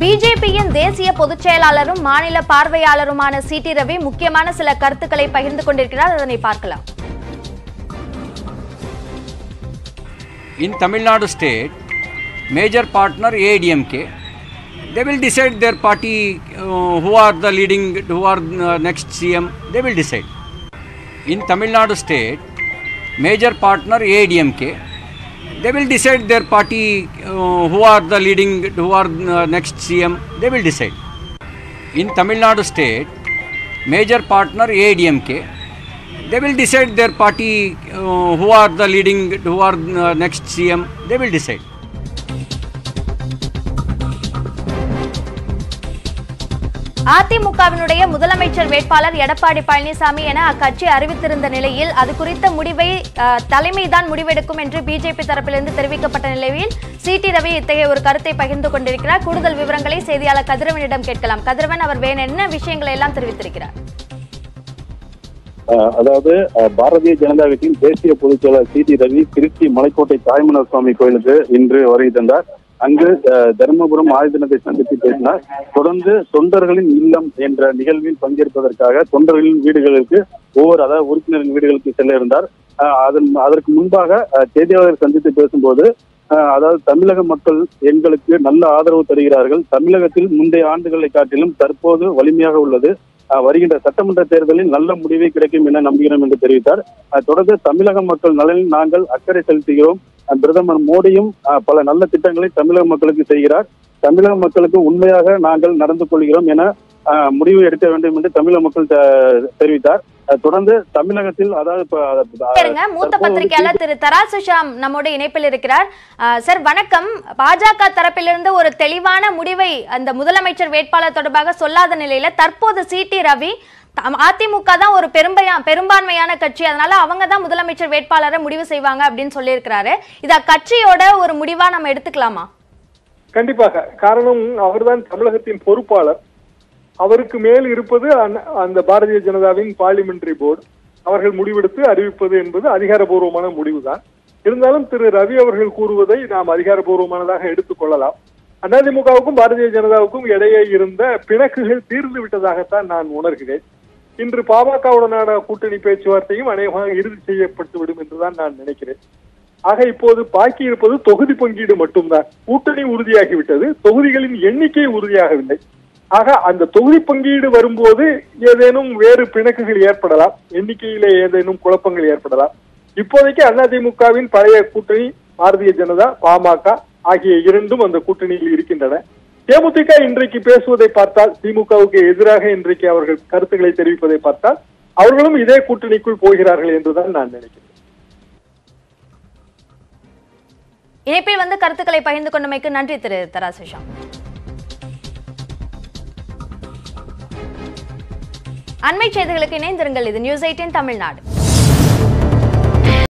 பிஜேபியின் தேசிய பொதுச் செயலாளரும் மாநில பார்வையாளருமான சி டி ரவி முக்கியமான சில கருத்துக்களை பகிர்ந்து கொண்டிருக்கிறார் அதனை பார்க்கலாம் In Tamil Nadu state, major partner ADMK, they will decide their party uh, who are the leading, who are uh, next CM, they will decide. In Tamil Nadu state, major partner ADMK, they will decide their party uh, who are the leading, who are uh, next CM, they will decide. In Tamil Nadu state, major partner ADMK, they will decide their party uh, who are the leading, who are next CM, they will decide. அதிமுகவினுடைய முதலமைச்சர் வேட்பாளர் எடப்பாடி பழனிசாமி என அக்கட்சி அறிவித்திருந்த நிலையில் அது குறித்த முடிவை தலைமைதான் முடிவெடுக்கும் என்று பிஜேபி தரப்பிலிருந்து தெரிவிக்கப்பட்ட நிலையில் சி டி ரவி இத்தகைய ஒரு கருத்தை பகிர்ந்து கொண்டிருக்கிறார். கூடுதல் விவரங்களை செய்தியாளர் கதிரவனிடம் கேட்கலாம். கதிரவன் அவர் வேறு என்ன விஷயங்களை எல்லாம் தெரிவித்திருக்கிறார்? அதாவது பாரதிய ஜனதா கட்சியின் தேசிய பொதுச் செயலர் சி டி ரவி திருச்சி மலைக்கோட்டை தாய்மலர் சுவாமி கோயிலுக்கு இன்று வருகை தந்தார். அங்கு தருமபுரம் ஆயுதனத்தை சந்தித்து பேசினார். தொடர்ந்து தொண்டர்களின் இல்லம் என்ற நிகழ்வில் பங்கேற்பதற்காக தொண்டர்களின் வீடுகளுக்கு ஒவ்வொரு அதாவது உறுப்பினரின் வீடுகளுக்கு செல்ல இருந்தார். அதன் அதற்கு முன்பாக அஹ், சந்தித்து பேசும்போது அஹ், அதாவது தமிழக மக்கள் எங்களுக்கு நல்ல ஆதரவு தருகிறார்கள். தமிழகத்தில் முந்தைய ஆண்டுகளை காட்டிலும் தற்போது வலிமையாக உள்ளது. அஹ் வருகின்ற சட்டமன்ற தேர்தலில் நல்ல முடிவே கிடைக்கும் என நம்புகிறோம் என்று தெரிவித்தார். தொடர்ந்து தமிழக மக்கள் நலனில் நாங்கள் அக்கறை செலுத்துகிறோம். பிரதமர் மோடியும் பல நல்ல திட்டங்களை தமிழக மக்களுக்கு செய்கிறார். தமிழக மக்களுக்கு உண்மையாக நாங்கள் நடந்து கொள்கிறோம் என முடிவு எடுக்க வேண்டும் என்று தமிழக மக்கள் தெரிவித்தார். தொடர்ந்து தமிழகத்தில் அதாவது மூத்த பத்திரிகையாளர் திரு தராசு ஷாம் நம்மோட இணைப்பில் இருக்கிறார். சார் வணக்கம். பாஜக தரப்பிலிருந்து ஒரு தெளிவான முடிவை அந்த முதலமைச்சர் வேட்பாளர் தொடர்பாக சொல்லாத நிலையில தற்போது சி டி ரவி அதிமுக தான் ஒரு பெரும்பையா பெரும்பான்மையான கட்சி. அதனால அவங்க தான் முதலமைச்சர் வேட்பாளரை முடிவு செய்வாங்க அப்படின்னு சொல்லியிருக்கிறாரு. இத கட்சியோட ஒரு முடிவா நம்ம எடுத்துக்கலாமா? கண்டிப்பாக. காரணம் அவர்தான் தமிழகத்தின் பொறுப்பாளர். அவருக்கு மேல் இருப்பது அந்த- அந்த பாரதிய ஜனதாவின் பார்லிமெண்டரி போர்டு அவர்கள் முடிவெடுத்து அறிவிப்பது என்பது அதிகாரபூர்வமான முடிவுதான். இருந்தாலும் திரு. ரவி அவர்கள் கூறுவதை நாம் அதிகாரபூர்வமானதாக எடுத்துக்கொள்ளலாம் அதிமுகவுக்கும் பாரதிய ஜனதாவுக்கும் இடையே இருந்த பிணக்குகள் தீர்ந்து விட்டதாகத்தான் நான் உணர்கிறேன். இன்று பாமகவுடனான கூட்டணி பேச்சுவார்த்தையும் அநேகமாக இறுதி செய்யப்பட்டு விடும் என்றுதான் நான் நினைக்கிறேன். ஆக இப்போது பாக்கி இருப்பது தொகுதி பங்கீடு மட்டும்தான். கூட்டணி உறுதியாகிவிட்டது. தொகுதிகளின் எண்ணிக்கை உறுதியாகவில்லை. ஆக அந்த தொகுதி பங்கீடு வரும்போது ஏதேனும் வேறு பிணக்குகள் ஏற்படலாம். எண்ணிக்கையிலே ஏதேனும் குழப்பங்கள் ஏற்படலாம். இப்போதைக்கு அதிமுகவின் பழைய கூட்டணி பாரதிய ஜனதா பாமக ஆகிய இரண்டும் அந்த கூட்டணியில் இருக்கின்றன. தேமுதிக இன்றைக்கு பேசுவதை பார்த்தால் திமுகவுக்கு எதிராக இன்றைக்கு அவர்கள் கருத்துக்களை தெரிவிப்பதை பார்த்தால் அவர்களும் இதே கூட்டணிக்குள் போகிறார்கள் என்றுதான் நான் நினைக்கிறேன். இணைப்பில் வந்து கருத்துக்களை பகிர்ந்து கொண்டமைக்கு நன்றி திரு தராசு அண்மை செய்திகளுக்கு இணைந்திருங்கள். இது நியூஸ் எயிட்டின் தமிழ்நாடு.